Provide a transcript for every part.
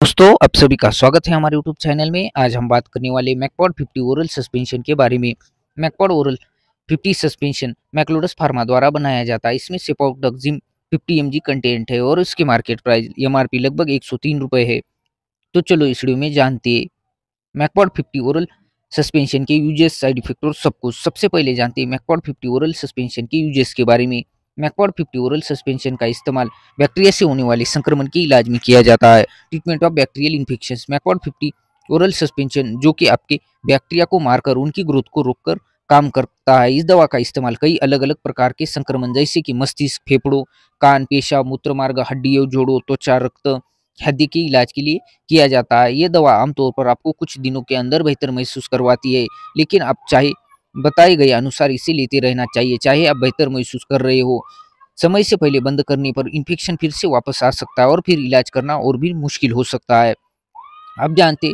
दोस्तों, आप सभी का स्वागत है हमारे YouTube चैनल में। आज हम बात करने वाले मैकपॉड 50 ओरल सस्पेंशन के बारे में। Macpod oral 50 suspension Macleods pharma द्वारा बनाया जाता है। इसमें सेपोडक्जिम 50 एम कंटेंट है और उसकी मार्केट प्राइस एमआरपी लगभग एक सौ है। तो चलो इस वीडियो में जानते मैकपॉड फिफ्टी ओरल सस्पेंशन के यूजेस साइड इफ़ेक्ट और सब कुछ। सबसे पहले जानते हैं मैकपॉड फिफ्टी ओरल सस्पेंशन के यूजेस के बारे में। मैकपॉड फिफ्टी ओरल सस्पेंशन का इस्तेमाल बैक्टीरिया से होने वाले संक्रमण के इलाज में किया जाता है। Treatment of bacterial infection Macpod fifty oral suspension, जो कि आपके बैक्टीरिया को मारकर, उनकी ग्रोथ को रोककर काम करता है। इस दवा का इस्तेमाल कई अलग अलग प्रकार के संक्रमण, जैसे कि मस्तिष्क, फेफड़ों, कान, पेशा मूत्र मार्ग हड्डियों, जोड़ों, त्वचा, रक्त हड्डी के इलाज के लिए किया जाता है। ये दवा आमतौर पर आपको कुछ दिनों के अंदर बेहतर महसूस करवाती है, लेकिन आप चाहे बताए गए अनुसार इसे लेते रहना चाहिए। चाहे आप बेहतर महसूस कर रहे हो, समय से पहले बंद करने पर इन्फेक्शन फिर से वापस आ सकता है और फिर इलाज करना और भी मुश्किल हो सकता है। आप जानते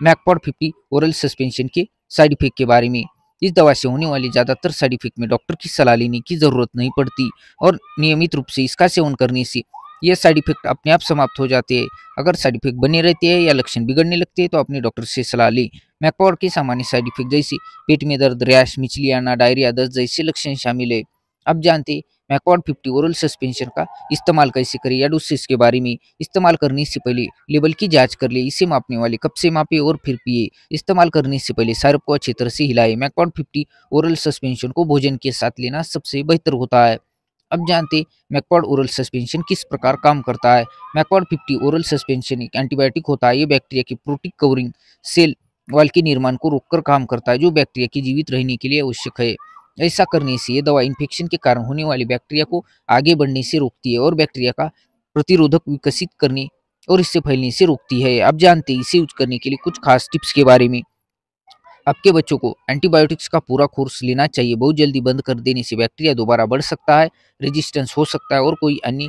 मैकपॉड फिफ्टी ओरल सस्पेंशन के साइड इफ़ेक्ट के बारे में। इस दवा से होने वाले ज़्यादातर साइड इफ़ेक्ट में डॉक्टर की सलाह लेने की ज़रूरत नहीं पड़ती और नियमित रूप से इसका सेवन करने से ये साइड इफ़ेक्ट अपने आप समाप्त हो जाते हैं। अगर साइड इफ़ेक्ट बने रहते हैं या लक्षण बिगड़ने लगते हैं तो अपने डॉक्टर से सलाह लें। मैकपावर के सामान्य साइड इफ़ेक्ट जैसे पेट में दर्द रैश मिचली आना डायरिया दर्द जैसे लक्षण शामिल है। अब जानते मैकवाड फिफ्टी ओरल सस्पेंशन का इस्तेमाल कैसे करें या डोसेस के बारे में इस्तेमाल करने से पहले लेवल की जाँच कर ले। इसे मापने वाले कब से मापे और फिर पिए। इस्तेमाल करने से पहले सारप को अच्छी तरह से हिलाए। मैकवाड फिफ्टी ओरल सस्पेंशन को भोजन के साथ लेना सबसे बेहतर होता है। अब जानते मैकपॉड ओरल सस्पेंशन किस प्रकार काम करता है। मैकपॉड 50 ओरल सस्पेंशन एक एंटीबायोटिक होता है, ये बैक्टीरिया की प्रोटीन कवरिंग सेल वाल के निर्माण को रोककर काम करता है, जो बैक्टीरिया की जीवित रहने के लिए आवश्यक है। ऐसा करने से ये दवा इन्फेक्शन के कारण होने वाली बैक्टीरिया को आगे बढ़ने से रोकती है और बैक्टीरिया का प्रतिरोधक विकसित करने और इससे फैलने से रोकती है। अब जानते हैं, इसे यूज़ करने के लिए कुछ खास टिप्स के बारे में। आपके बच्चों को एंटीबायोटिक्स का पूरा कोर्स लेना चाहिए। बहुत जल्दी बंद कर देने से बैक्टीरिया दोबारा बढ़ सकता है रेजिस्टेंस हो सकता है और कोई अन्य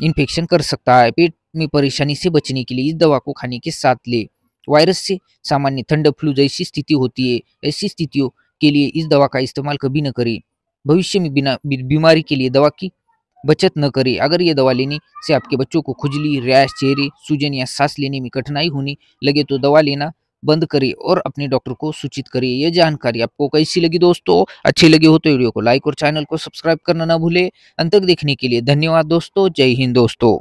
इन्फेक्शन कर सकता है। पेट में परेशानी से बचने के लिए इस दवा को खाने के साथ ले। वायरस से सामान्य ठंड फ्लू जैसी स्थिति होती है। ऐसी स्थितियों के लिए इस दवा का इस्तेमाल कभी न करें। भविष्य में बिना बीमारी के लिए दवा की बचत न करें। अगर ये दवा लेने से आपके बच्चों को खुजली, रैश, चेहरे, सूजन या सांस लेने में कठिनाई होने लगे तो दवा लेना बंद करिए और अपने डॉक्टर को सूचित करिए, ये जानकारी आपको कैसी लगी दोस्तों? अच्छी लगी हो तो वीडियो को लाइक और चैनल को सब्सक्राइब करना ना भूले। अंत तक देखने के लिए धन्यवाद दोस्तों। जय हिंद दोस्तों।